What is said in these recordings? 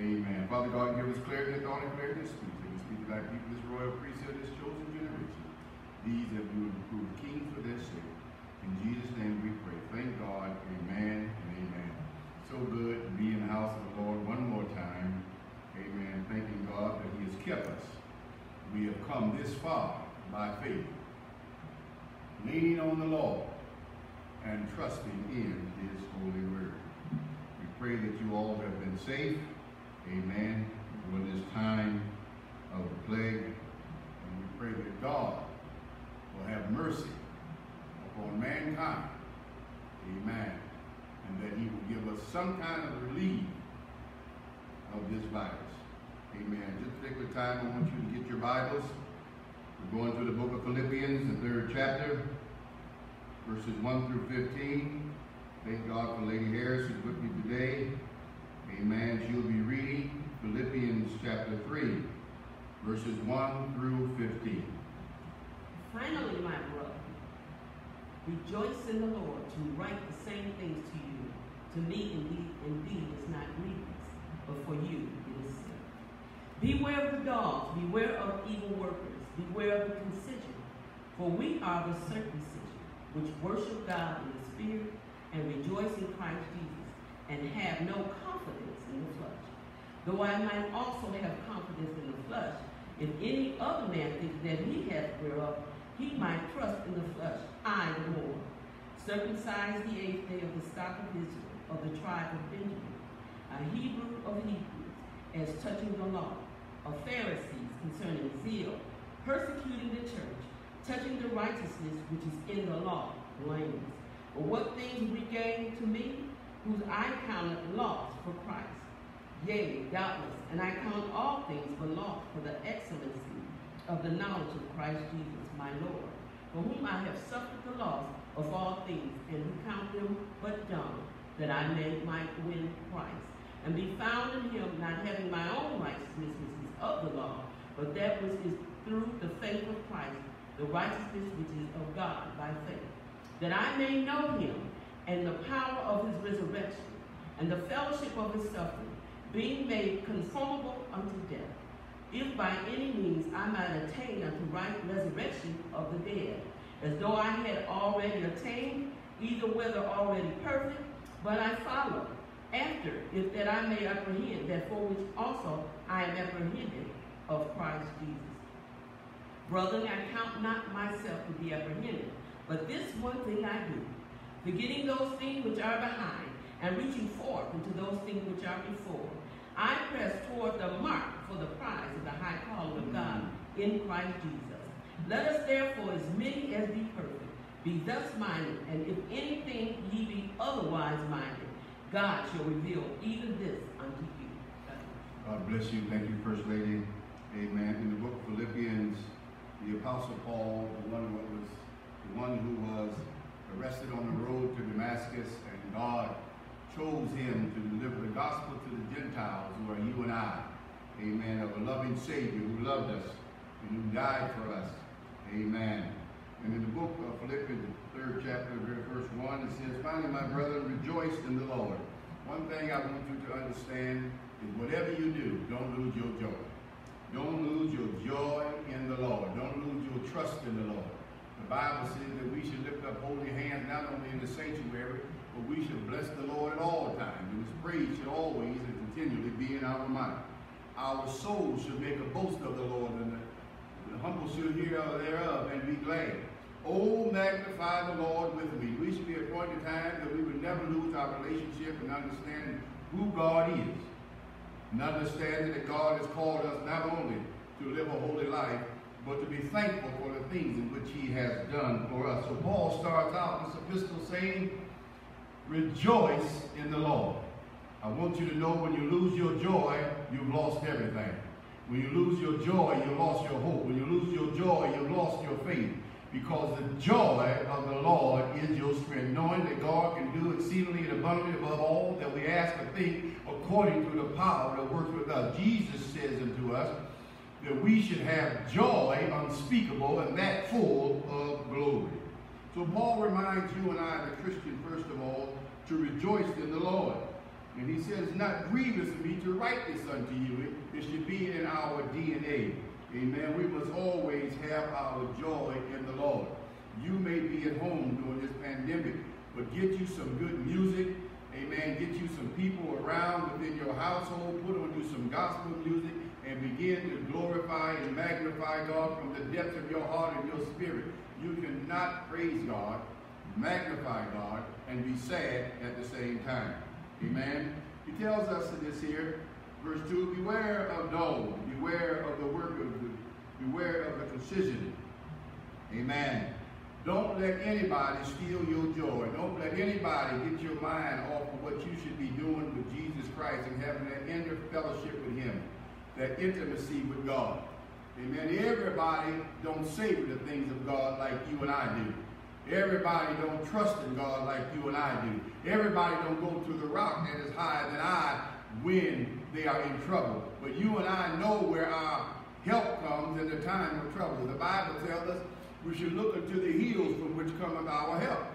Amen. Father God, give us clarity of thought and clarity of speech. Let us speak to thy people, this royal priesthood, this chosen generation. These have you approved kings for their sake. In Jesus' name we pray. Thank God. Amen and amen. So good to be in the house of the Lord one more time. Amen. Thanking God that he has kept us. We have come this far by faith, leaning on the Lord and trusting in his holy word. We pray that you all have been safe. Amen. During this time of the plague. And we pray that God will have mercy upon mankind. Amen. And that he will give us some kind of relief of this virus. Amen. Just a particular time, I want you to get your Bibles. We're going to the book of Philippians, the third chapter, verses 1 through 15. Thank God for Lady Harris who's with me today. Amen. She'll be reading Philippians chapter 3, verses 1 through 15. Finally, my brother, rejoice in the Lord to write the same things to you. To me, indeed, indeed, is not grievous, but for you it is sin. Beware of the dogs, beware of evil workers, beware of the concision, for we are the circumcision, which worship God in the Spirit and rejoice in Christ Jesus, and have no confidence in the flesh. Though I might also have confidence in the flesh, if any other man thinks that he hath whereof he might trust in the flesh, I the more. Circumcised the eighth day of the stock of Israel, of the tribe of Benjamin, a Hebrew of Hebrews, as touching the law, of Pharisees concerning zeal, persecuting the church, touching the righteousness which is in the law, blameless. But what things regained to me, whose I counted loss for Christ. Yea, doubtless, and I count all things for loss for the excellency of the knowledge of Christ Jesus, my Lord, for whom I have suffered the loss of all things, and who count them but dung, that I may might win Christ, and be found in him, not having my own righteousness of the law, but that which is through the faith of Christ, the righteousness which is of God by faith, that I may know him, and the power of his resurrection, and the fellowship of his suffering, being made conformable unto death, if by any means I might attain unto right resurrection of the dead, as though I had already attained, either whether already perfect, but I follow after, if that I may apprehend that for which also I am apprehended of Christ Jesus. Brethren, I count not myself to be apprehended, but this one thing I do, forgetting those things which are behind, and reaching forth into those things which are before. I press toward the mark for the prize of the high calling of God mm-hmm. in Christ Jesus. Let us therefore, as many as be perfect, be thus minded, and if anything ye be otherwise minded, God shall reveal even this unto you. God bless you. Thank you, First Lady. Amen. In the book of Philippians, the Apostle Paul, the one who was the one who was arrested on the road to Damascus, and God chose him to deliver the gospel to the Gentiles, who are you and I. Amen. Of a loving Savior who loved us and who died for us. Amen. And in the book of Philippians, the third chapter, first one, it says, Finally, my brethren, rejoice in the Lord. One thing I want you to understand is whatever you do, don't lose your joy. Don't lose your joy in the Lord. Don't lose your trust in the Lord. The Bible says that we should lift up holy hands not only in the sanctuary, but we should bless the Lord at all times. And his praise should always and continually be in our mouth. Our soul should make a boast of the Lord, and the, humble should hear thereof and be glad. Oh, magnify the Lord with me. We should be at point in time that we would never lose our relationship and understanding who God is. And understanding that God has called us not only to live a holy life, but to be thankful for the things in which he has done for us. So Paul starts out this epistle saying, rejoice in the Lord. I want you to know when you lose your joy, you've lost everything. When you lose your joy, you've lost your hope. When you lose your joy, you've lost your faith. Because the joy of the Lord is your strength, knowing that God can do exceedingly and abundantly above all that we ask or think, according to the power that works with us. Jesus says unto us that we should have joy unspeakable and that full of glory. So Paul reminds you and I, the Christian, first of all, to not grievous to me to write this unto you. It should be in our DNA. Amen. We must always have our joy in the Lord. You may be at home during this pandemic, but get you some good music. Amen. Get you some people around within your household. Put on you some gospel music and begin to glorify and magnify God from the depths of your heart and your spirit. You cannot praise God, magnify God, and be sad at the same time. Amen. He tells us in this here, verse 2, beware of dogs, beware of the work of the, beware of the concision. Amen. Don't let anybody steal your joy. Don't let anybody get your mind off of what you should be doing with Jesus Christ and having that inner fellowship with him, that intimacy with God. Amen. Everybody don't savor the things of God like you and I do. Everybody don't trust in God like you and I do. Everybody don't go to the rock that is higher than I when they are in trouble. But you and I know where our help comes in the time of trouble. The Bible tells us we should look unto the hills from which cometh our help.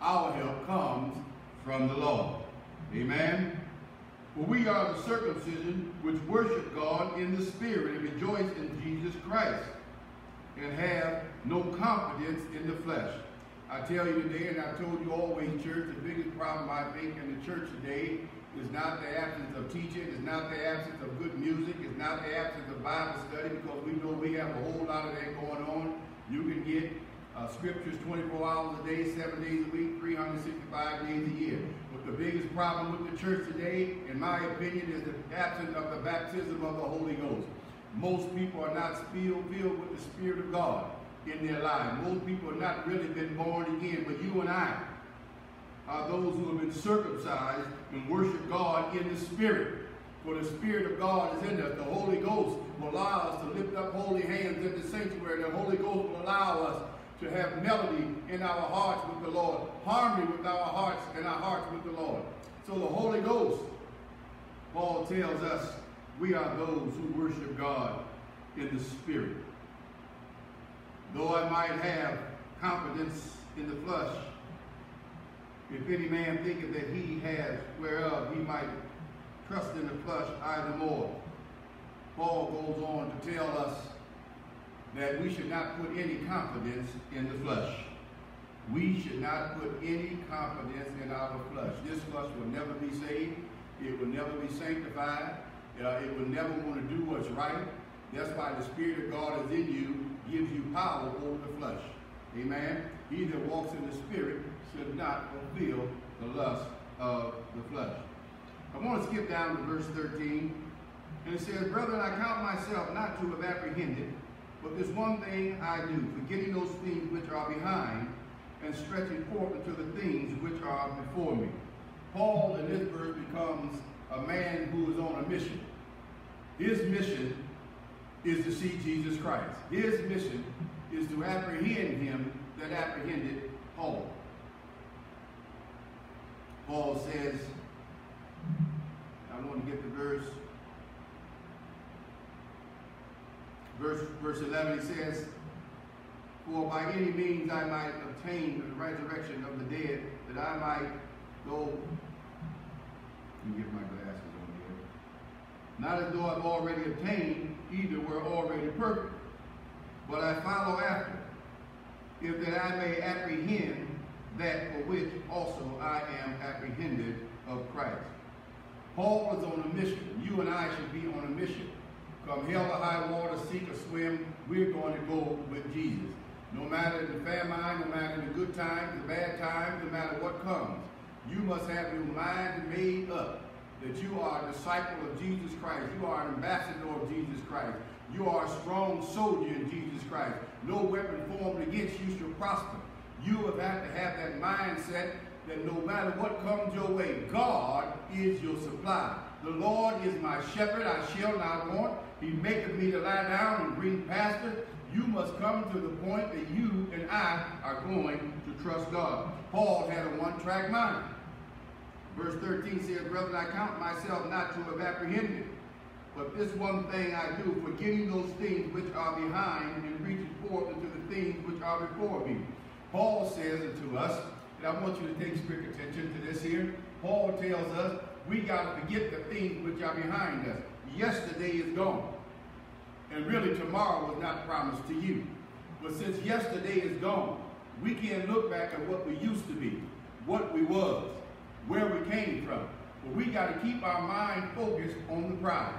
Our help comes from the Lord. Amen. For we are the circumcision which worship God in the Spirit and rejoice in Jesus Christ and have no confidence in the flesh. I tell you today, and I told you always, church, the biggest problem I think in the church today is not the absence of teaching, it's not the absence of good music, it's not the absence of Bible study, because we know we have a whole lot of that going on. You can get uh, scriptures 24 hours a day, 7 days a week, 365 days a year. But the biggest problem with the church today, in my opinion, is the absence of the baptism of the Holy Ghost. Most people are not filled, filled with the Spirit of God in their lives. Most people have not really been born again, but you and I are those who have been circumcised and worship God in the Spirit. For the Spirit of God is in us. The Holy Ghost will allow us to lift up holy hands in the sanctuary. The Holy Ghost will allow us to have melody in our hearts with the Lord, harmony with our hearts and our hearts with the Lord. So the Holy Ghost, Paul tells us, we are those who worship God in the Spirit. Though I might have confidence in the flesh, if any man thinketh that he has whereof he might trust in the flesh, I the more. Paul goes on to tell us that we should not put any confidence in the flesh. We should not put any confidence in our flesh. This flesh will never be saved. It will never be sanctified. Uh, it will never want to do what's right. That's why the Spirit of God is in you, gives you power over the flesh. Amen. He that walks in the Spirit should not fulfill the lust of the flesh. I want to skip down to verse 13. And it says, Brethren, I count myself not to have apprehended, but this one thing I do, forgetting those things which are behind, and stretching forth into the things which are before me. Paul in this verse becomes a man who is on a mission. His mission is to see Jesus Christ. His mission is to apprehend him that apprehended Paul. Paul says, I want to get the verse. Verse, verse 11, he says, For by any means I might obtain the resurrection of the dead, that I might go. and get my here. Not as though I've already obtained, either were already perfect, but I follow after, if that I may apprehend that for which also I am apprehended of Christ. Paul was on a mission. You and I should be on a mission. Come hell or high water, seek or swim, we're going to go with Jesus. No matter the famine, no matter the good times, the bad times, no matter what comes, you must have your mind made up that you are a disciple of Jesus Christ. You are an ambassador of Jesus Christ. You are a strong soldier in Jesus Christ. No weapon formed against you shall prosper. You have had to have that mindset that no matter what comes your way, God is your supply. The Lord is my shepherd, I shall not want. He maketh me to lie down and green pasture. You must come to the point that you and I are going to trust God. Paul had a one-track mind. Verse 13 says, Brethren, I count myself not to have apprehended. But this one thing I do, forgetting those things which are behind and reaching forth into the things which are before me. Paul says unto us and I want you to take strict attention to this here. Paul tells us we got to forget the things which are behind us. Yesterday is gone. And really tomorrow was not promised to you. But since yesterday is gone, we can look back at what we used to be, what we was, where we came from. But we got to keep our mind focused on the prize.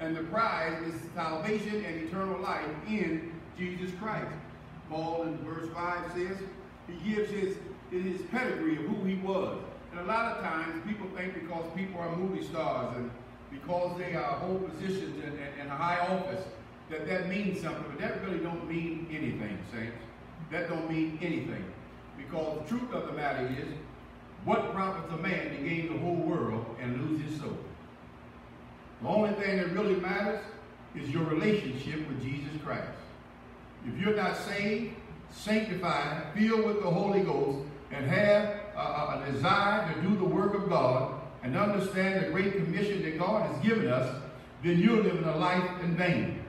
And the prize is salvation and eternal life in Jesus Christ. Paul in verse 5 says, he gives his, his pedigree of who he was. And a lot of times people think because people are movie stars and because they are hold positions in, in, in a high office, that that means something, but that really don't mean anything, saints. That don't mean anything. Because the truth of the matter is, what profits a man to gain the whole world and lose his soul? The only thing that really matters is your relationship with Jesus Christ. If you're not saved, sanctified, filled with the Holy Ghost, and have a, a, a desire to do the work of God and understand the great commission that God has given us, then you're living a life in vain.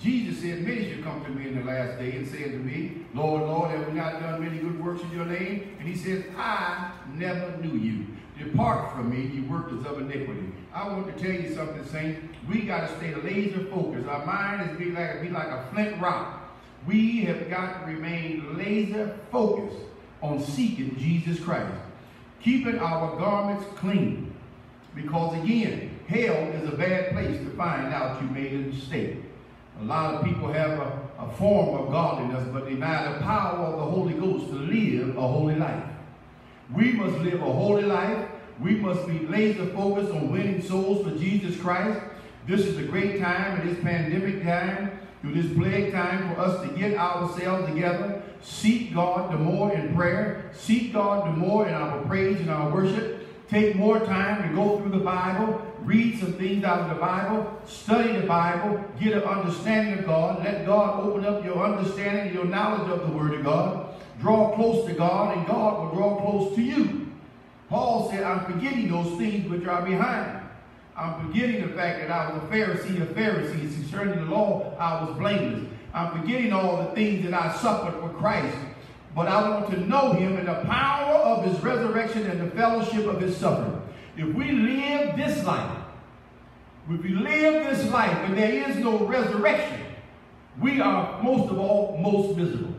Jesus said, Many shall come to me in the last day and say unto me, Lord, Lord, have we not done many good works in your name? And he says, I never knew you. Depart from me, you workers of iniquity. I want to tell you something, saints. We got to stay laser focused. Our mind is be like, be like a flint rock. We have got to remain laser focused on seeking Jesus Christ. Keeping our garments clean. Because again, hell is a bad place to find out you made a mistake. A lot of people have a, a form of godliness, but deny the power of the Holy Ghost to live a holy life. We must live a holy life. We must be laser focused on winning souls for Jesus Christ. This is a great time in this pandemic time, through this plague time, for us to get ourselves together, seek God the more in prayer, seek God the more in our praise and our worship, take more time to go through the Bible, read some things out of the Bible, study the Bible, get an understanding of God, let God open up your understanding, your knowledge of the Word of God, draw close to God, and God will draw close to you. Paul said, I'm forgetting those things which are behind. I'm forgetting the fact that I was a Pharisee of Pharisees. Concerning the law, I was blameless. I'm forgetting all the things that I suffered for Christ. But I want to know him and the power of his resurrection and the fellowship of his suffering. If we live this life, if we live this life and there is no resurrection, we are most of all most miserable.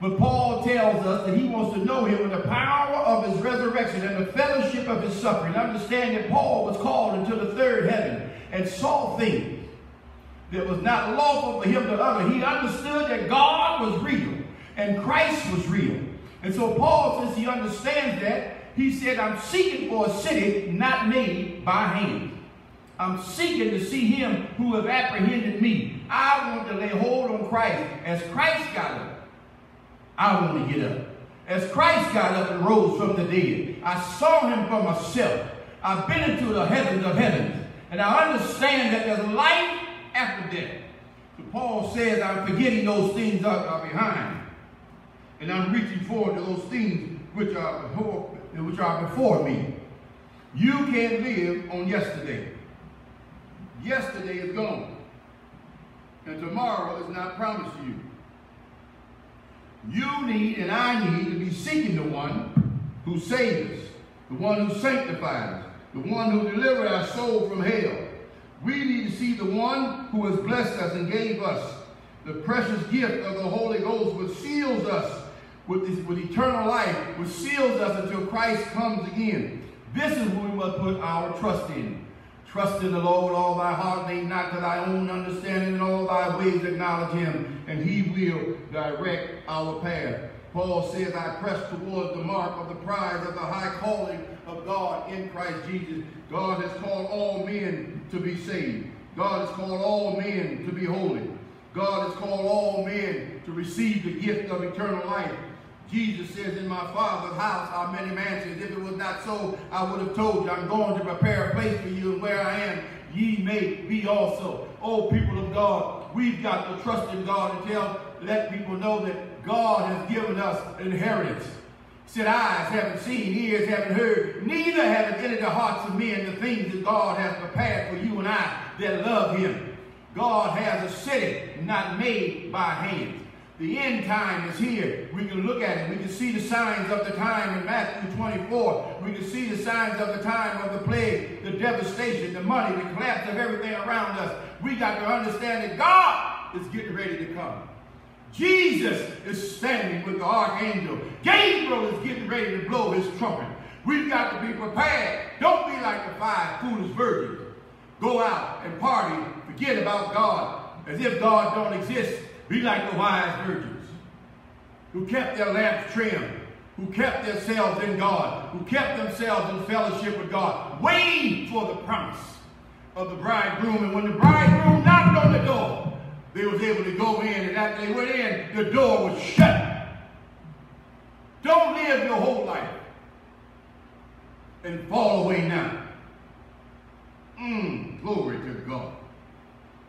But Paul tells us that he wants to know him in the power of his resurrection and the fellowship of his suffering. Understand that Paul was called into the third heaven and saw things that was not lawful for him to utter. He understood that God was real and Christ was real. And so Paul, since he understands that, he said, I'm seeking for a city not made by hands. I'm seeking to see him who have apprehended me. I want to lay hold on Christ. As Christ got up, I want to get up. As Christ got up and rose from the dead, I saw him for myself. I've been into the heavens of heavens. And I understand that there's life after death. So Paul says, I'm forgetting those things that are behind. And I'm reaching forward to those things which are before, which are before me. You can't live on yesterday. Yesterday is gone. And tomorrow is not promised to you. You need and I need to be seeking the one who saves us, the one who sanctifies us, the one who delivered our soul from hell. We need to see the one who has blessed us and gave us the precious gift of the Holy Ghost, which seals us with, this, with eternal life, which seals us until Christ comes again. This is what we must put our trust in. Trust in the Lord with all thy heart, lean not to thy own understanding, in all thy ways acknowledge him, and he will direct our path. Paul says, I press towards the mark of the prize of the high calling of God in Christ Jesus. God has called all men to be saved. God has called all men to be holy. God has called all men to receive the gift of eternal life. Jesus says, in my Father's house are many mansions. If it was not so, I would have told you, I'm going to prepare a place for you, and where I am, ye may be also. Oh, people of God, we've got to trust in God and tell, let people know that God has given us inheritance. He said, eyes haven't seen, ears haven't heard, neither have it entered the hearts of men the things that God has prepared for you and I that love him. God has a city not made by hands. The end time is here. We can look at it. We can see the signs of the time in Matthew 24. We can see the signs of the time of the plague, the devastation, the money, the collapse of everything around us. We got to understand that God is getting ready to come. Jesus is standing with the archangel. Gabriel is getting ready to blow his trumpet. We've got to be prepared. Don't be like the five foolish virgins. Go out and party, forget about God as if God don't exist. Be like the wise virgins who kept their lamps trimmed, who kept themselves in God, who kept themselves in fellowship with God, waiting for the promise of the bridegroom. And when the bridegroom knocked on the door, they was able to go in, and after they went in, the door was shut. Don't live your whole life and fall away now. Mm, glory to God.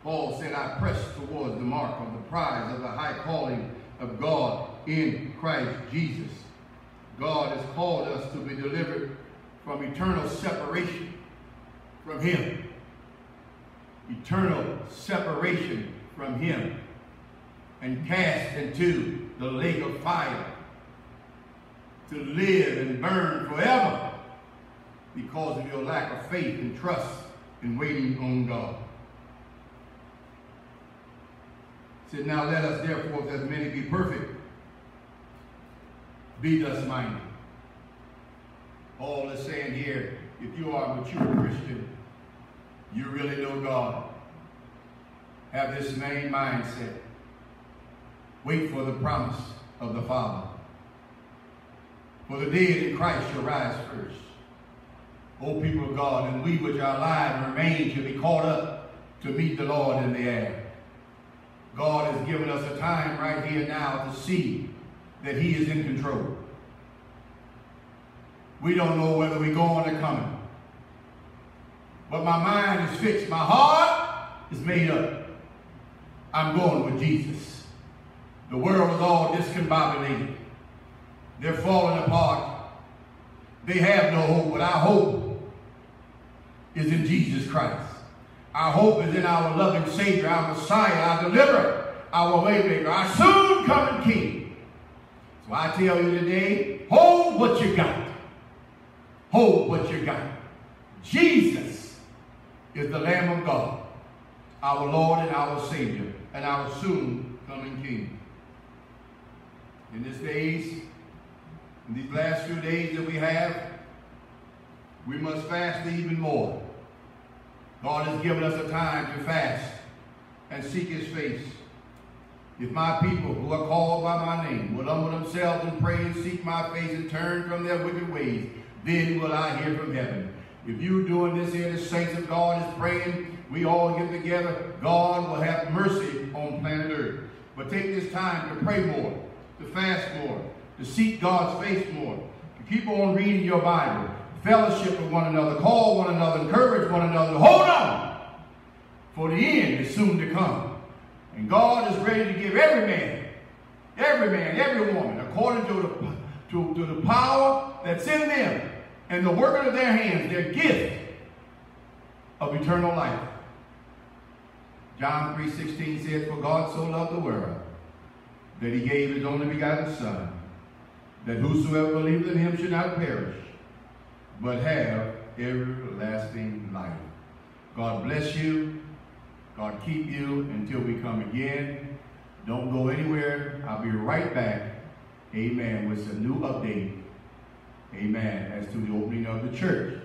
Paul said, I press towards the mark of the prize of the high calling of God in Christ Jesus. God has called us to be delivered from eternal separation from Him. Eternal separation from Him. And cast into the lake of fire to live and burn forever because of your lack of faith and trust and waiting on God. Said, Now let us therefore, as many be perfect, be thus minded. Paul is saying here, if you are a mature Christian, you really know God. Have this main mindset. Wait for the promise of the Father. For the dead in Christ shall rise first. O people of God, and we which are alive and remain shall be caught up to meet the Lord in the air. God has given us a time right here now to see that he is in control. We don't know whether we're going or coming. But my mind is fixed. My heart is made up. I'm going with Jesus. The world is all discombobulated. They're falling apart. They have no hope, but our hope is in Jesus Christ. Our hope is in our loving Savior, our Messiah, our deliverer, our waymaker, our soon coming King. So I tell you today, hold what you got. Hold what you got. Jesus is the Lamb of God, our Lord and our Savior, and our soon coming King. In these days, in these last few days that we have, we must fast even more. God has given us a time to fast and seek his face. If my people who are called by my name will humble themselves and pray and seek my face and turn from their wicked ways, then will I hear from heaven. If you're doing this here, the saints of God is praying, we all get together, God will have mercy on planet Earth. But take this time to pray more, to fast more, to seek God's face more, to keep on reading your Bible, fellowship with one another, call one another, encourage one another, hold on, for the end is soon to come. And God is ready to give every man, every man, every woman, according to the, to, to the power that's in them and the working of their hands, their gift of eternal life. John 3.16 says, For God so loved the world that he gave his only begotten Son, that whosoever believes in him should not perish, but have everlasting life. God bless you. God keep you until we come again. Don't go anywhere. I'll be right back. Amen. With some new update. Amen. As to the opening of the church.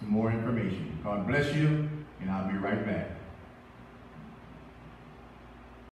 Some more information. God bless you, and I'll be right back.